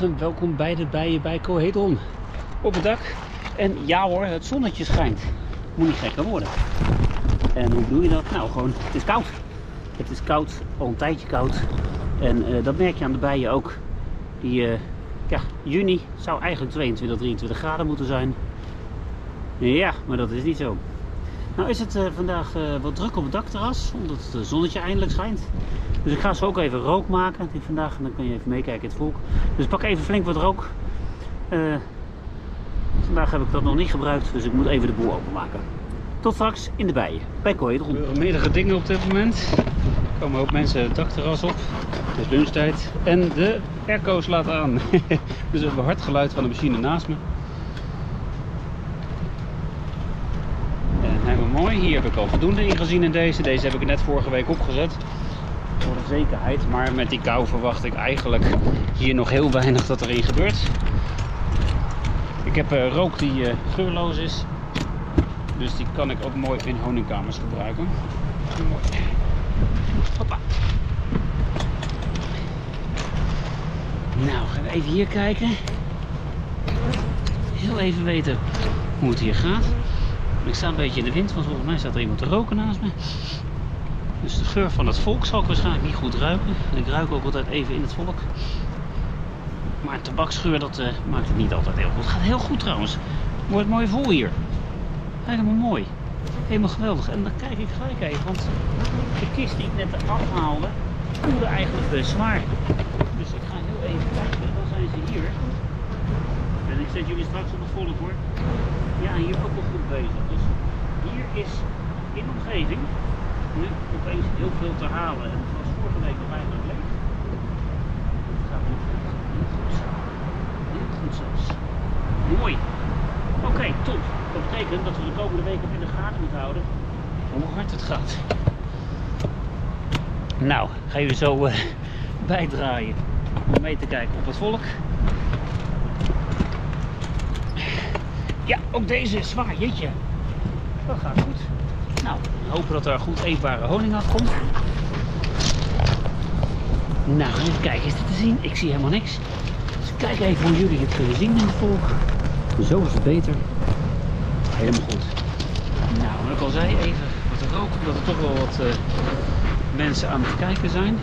Welkom bij de bijen bij Cohedron. Op het dak. En ja hoor, het zonnetje schijnt. Moet niet gekker worden. En hoe doe je dat? Nou, gewoon, het is koud. Het is koud, al een tijdje koud. En eh, dat merk je aan de bijen ook. Die, eh, ja, juni zou eigenlijk 22, 23 graden moeten zijn. Ja, maar dat is niet zo. Nou is het eh, vandaag eh, wat druk op het dakterras, omdat het zonnetje eindelijk schijnt. Dus ik ga zo ook even rook maken die vandaag en dan kun je even meekijken in het volk. Dus pak even flink wat rook. Eh, vandaag heb ik dat nog niet gebruikt, dus ik moet even de boel openmaken. Tot straks in de bijen, bij Kooiedron. Er meerdere dingen op dit moment. Er komen ook mensen het dakterras op. Het is lunchtijd. En de airco slaat aan. dus we hebben hard geluid van de machine naast me. Mooi. Hier heb ik al voldoende in gezien in deze. Deze heb ik net vorige week opgezet. Voor de zekerheid. Maar met die kou verwacht ik eigenlijk hier nog heel weinig dat erin gebeurt. Ik heb eh, rook die eh, geurloos is. Dus die kan ik ook mooi in honingkamers gebruiken. Hoppa. Nou, gaan we even hier kijken. Heel even weten hoe het hier gaat. Ik sta een beetje in de wind, want volgens mij staat er iemand te roken naast me. Dus de geur van het volk zal ik waarschijnlijk niet goed ruiken. En ik ruik ook altijd even in het volk. Maar tabaksgeur, dat eh, maakt het niet altijd heel goed. Het gaat heel goed trouwens. Wordt mooi vol hier. Helemaal mooi. Helemaal geweldig. En dan kijk ik gelijk even, want de kist die ik net afhaalde, voelde eigenlijk best zwaar. Dus ik ga heel even kijken. Dan zijn ze hier. En ik zet jullie straks op het volk hoor. Ja, hier ook wel goed bezig. Dus hier is in omgeving nu opeens heel veel te halen. En het was vorige week nog eigenlijk leeg. Het gaat nu goed. Heel goed zo. Heel goed zelfs. Mooi. Oké, top. Dat betekent dat we de komende weken in de gaten moeten houden hoe hard het gaat. Nou, ga je zo eh, bijdraaien om mee te kijken op het volk. Ja, ook deze is zwaar, jeetje. Dat gaat goed. Nou, hopen dat er goed eetbare honing afkomt. Nou, even kijken, is dit te zien? Ik zie helemaal niks. Dus kijk even hoe jullie het kunnen zien in de volk. Zo is het beter. Helemaal goed. Nou, wat ik al zei, even wat rook, omdat er toch wel wat eh, mensen aan het kijken zijn.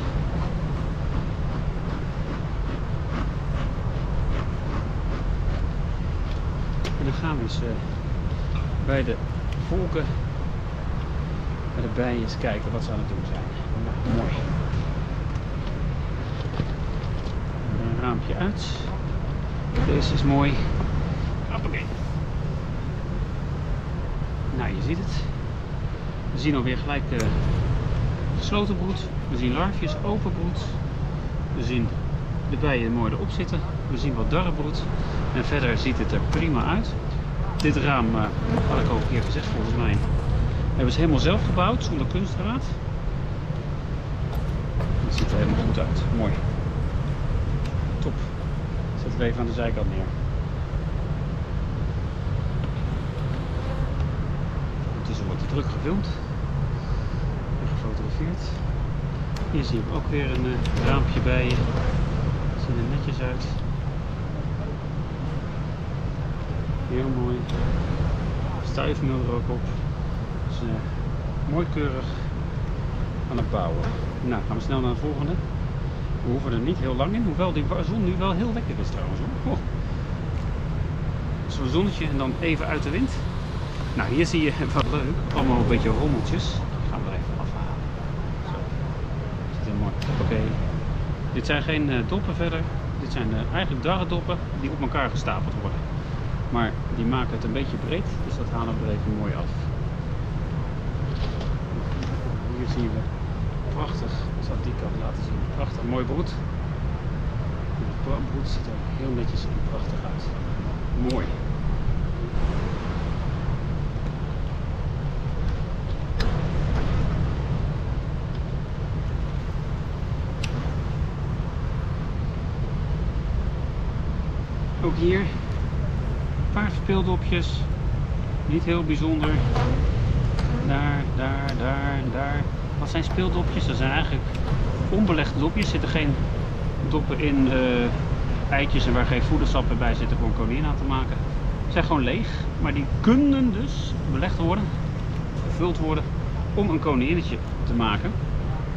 Gaan we eens eh, bij de volken, bij de bijen eens kijken wat ze aan het doen zijn. Nou, mooi. Een raampje uit. Deze is mooi. Hoppakee. Nou, je ziet het. We zien alweer gelijk uh, gesloten broed. We zien larfjes, open broed. We zien de bijen mooi erop zitten. We zien wat darrenbroed. En verder ziet het er prima uit. Dit raam, uh, had ik al een keer gezegd volgens mij, hebben ze helemaal zelf gebouwd zonder kunstdraad. Het ziet er helemaal goed uit. Mooi. Top. Zetten we even aan de zijkant neer. Ondertussen wordt er druk gefilmd en gefotografeerd. Hier zie ik ook weer een uh, raampje bij. Ziet er netjes uit. Heel mooi. Stuifmeel er ook op. Dus mooi keurig aan het bouwen. Nou, gaan we snel naar de volgende. We hoeven er niet heel lang in, hoewel die zon nu wel heel lekker is trouwens. Oh. Zo'n zonnetje en dan even uit de wind. Nou, hier zie je wat leuk. Allemaal een beetje rommeltjes. Die gaan we er even afhalen. Zo. Zit er mooi. Oké. Dit zijn geen uh, doppen verder. Dit zijn uh, eigenlijk darredoppen die op elkaar gestapeld worden. Maar die maken het een beetje breed, dus dat halen we er even mooi af. Hier zien we prachtig, ik zal die kant laten zien, prachtig mooi broed. Het broed ziet er heel netjes en prachtig uit. Mooi. Ook hier paar speeldopjes. Niet heel bijzonder. Daar, daar, daar, daar. Wat zijn speeldopjes? Dat zijn eigenlijk onbelegde dopjes. Er zitten geen doppen in uh, eitjes en waar geen voedersap bij zitten een koningin aan te maken. Ze zijn gewoon leeg, maar die kunnen dus belegd worden, gevuld worden om een koninginnetje te maken.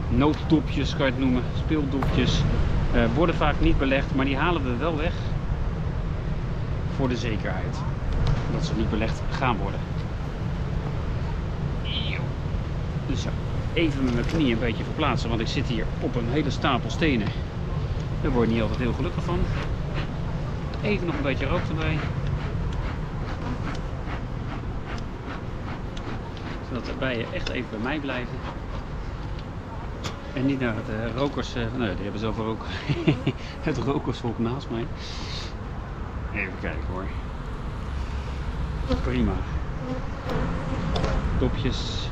Nooddopjes kan je het noemen, speeldopjes. Uh, worden vaak niet belegd, maar die halen we wel weg voor de zekerheid. Dat ze niet belegd gaan worden. Dus ja, even met mijn knieën een beetje verplaatsen, want ik zit hier op een hele stapel stenen. Daar word je niet altijd heel gelukkig van. Even nog een beetje rook erbij. Zodat de bijen echt even bij mij blijven. En niet naar het uh, rokers... Uh, nee, die hebben zelf ook het rokersvolk naast mij. Even kijken hoor. Prima. Dopjes.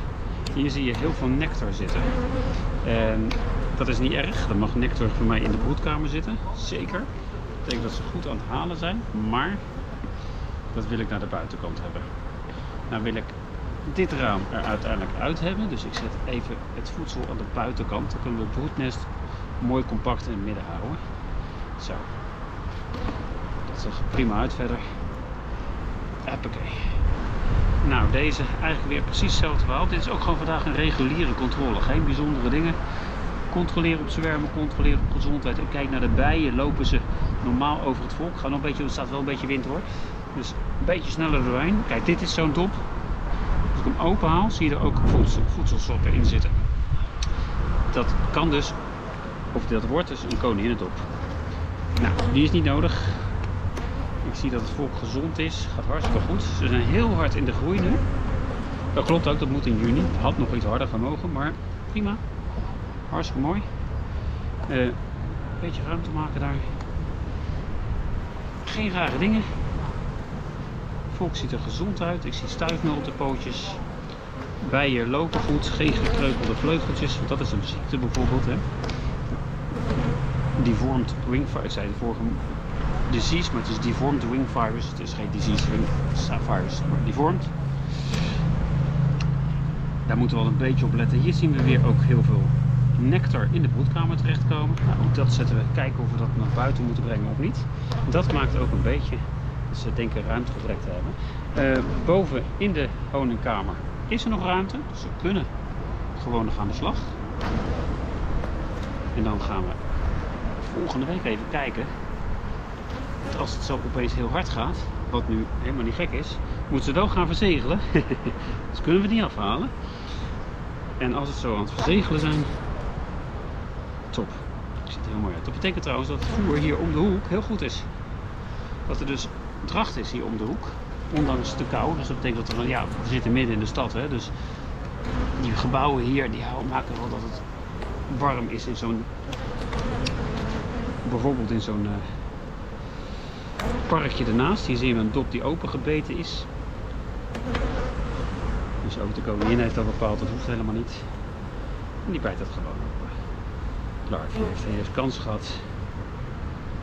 Hier zie je heel veel nectar zitten. En dat is niet erg. Er mag nectar voor mij in de broedkamer zitten. Zeker. Dat betekent dat ze goed aan het halen zijn. Maar dat wil ik naar de buitenkant hebben. Nou wil ik dit raam er uiteindelijk uit hebben. Dus ik zet even het voedsel aan de buitenkant. Dan kunnen we het broednest mooi compact in het midden houden. Zo. Prima uit verder. Hoppakee. Nou, deze eigenlijk weer precies hetzelfde verhaal. Dit is ook gewoon vandaag een reguliere controle. Geen bijzondere dingen. Controleren op zwermen, controleren op gezondheid. En kijk naar de bijen, lopen ze normaal over het volk. Gaan nog een beetje, er staat wel een beetje wind hoor. Dus een beetje sneller doorheen. Kijk, dit is zo'n dop. Als ik hem open haal, zie je er ook voedsel, voedselsoppen in zitten. Dat kan dus, of dat wordt dus een koninginnendop. Nou, die is niet nodig. Ik zie dat het volk gezond is. Gaat hartstikke goed. Ze zijn heel hard in de groei nu. Dat klopt ook, dat moet in juni. Had nog iets harder gemogen, maar prima. Hartstikke mooi. Uh, een beetje ruimte maken daar. Geen rare dingen. Het volk ziet er gezond uit. Ik zie stuifmeel op de pootjes. Bijen lopen goed. Geen gekreukelde vleugeltjes. Want dat is een ziekte bijvoorbeeld. Hè. Deformed wing ik zei de vorige disease, maar het is deformed wing virus. Het is geen disease wing virus, maar deformed. Daar moeten we wel een beetje op letten. Hier zien we weer ook heel veel nectar in de broedkamer terechtkomen. Nou, ook dat zetten we kijken of we dat naar buiten moeten brengen of niet. Dat maakt ook een beetje dat ze denken ruimtegebrek te hebben. Uh, boven in de honingkamer is er nog ruimte. Ze kunnen gewoon nog aan de slag. En dan gaan we volgende week even kijken als het zo opeens heel hard gaat, wat nu helemaal niet gek is, moeten ze wel gaan verzegelen. dus kunnen we die afhalen. En als het zo aan het verzegelen zijn, top. Ik ziet er heel mooi uit. Dat betekent trouwens dat het voer hier om de hoek heel goed is. Dat er dus dracht is hier om de hoek. Ondanks de kou. Dus dat betekent dat er, ja, we zitten midden in de stad. Hè, dus die gebouwen hier, die maken wel dat het warm is in zo'n... Bijvoorbeeld in zo'n... Parkje ernaast. Hier zien we een dop die opengebeten is. Dus ook de koningin heeft dat bepaald, dat hoeft helemaal niet. En die bijt dat gewoon open. Klaar, heeft, heeft kans gehad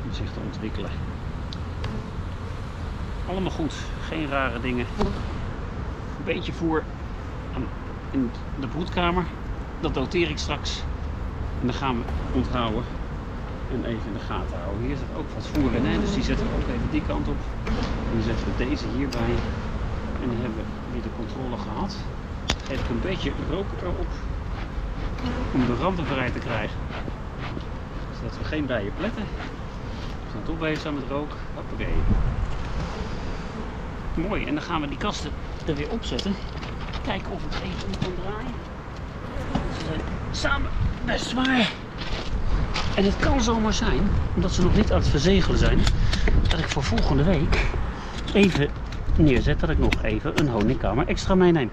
om zich te ontwikkelen. Allemaal goed, geen rare dingen. Een beetje voer in de broedkamer. Dat doteer ik straks. En dan gaan we onthouden en even in de gaten houden. Hier zit ook wat voer in, dus die zetten we ook even die kant op. Nu zetten we deze hierbij. En dan hebben we weer de controle gehad. Geef ik een beetje rook erop. Om de randen vrij te krijgen. Zodat we geen bijen pletten. We zijn toch bezig met rook. Hoppakee. Mooi, en dan gaan we die kasten er weer opzetten. Kijken of het even om kan draaien. Ze zijn samen best zwaar. En het kan zomaar zijn, omdat ze nog niet aan het verzegelen zijn, dat ik voor volgende week even neerzet dat ik nog even een honingkamer extra meeneem.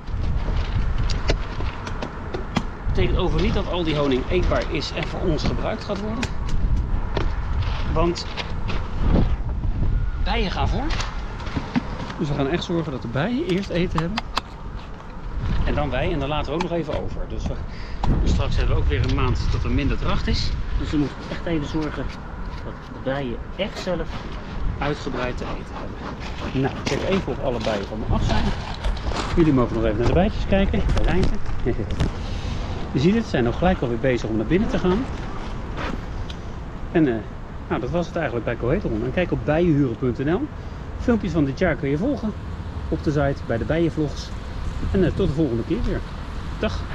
Dat betekent over niet dat al die honing eetbaar is en voor ons gebruikt gaat worden. Want bijen gaan voor. Dus we gaan echt zorgen dat de bijen eerst eten hebben. En dan wij en dan laten we ook nog even over. Dus, we, dus straks hebben we ook weer een maand dat er minder dracht is. Dus we moeten echt even zorgen dat de bijen echt zelf uitgebreid te eten hebben. Nou, ik kijk even of alle bijen van me af zijn. Jullie mogen nog even naar de bijtjes kijken. De lijntje. Je ziet het, ze zijn nog gelijk alweer bezig om naar binnen te gaan. En uh, Nou, dat was het eigenlijk bij Coheteron. En kijk op bijenhuren.nl. Filmpjes van dit jaar kun je volgen op de site bij de bijenvlogs. En eh, tot de volgende keer weer. Dag!